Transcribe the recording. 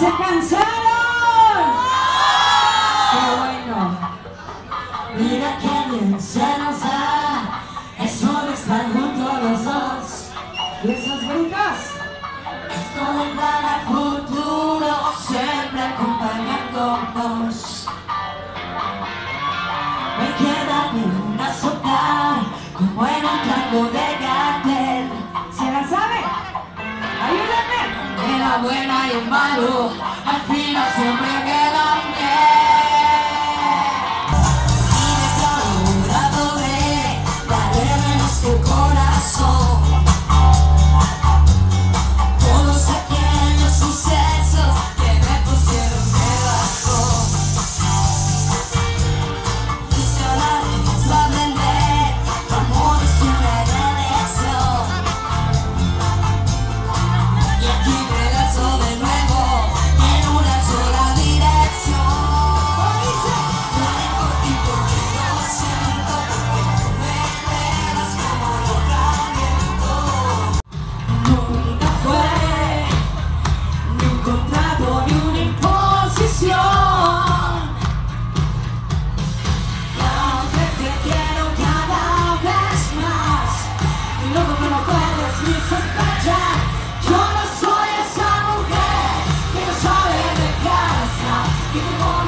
¿Se cansaron? ¡Qué bueno! Mira qué bien se nos da eso de estar juntos los dos. ¿Y esas brutas? Esto de para futuro siempre acompañándonos. Me queda bien una sopa como en un tango de Gardel. ¿Se la sabe? ¡Ayúdenme! De la buena y you.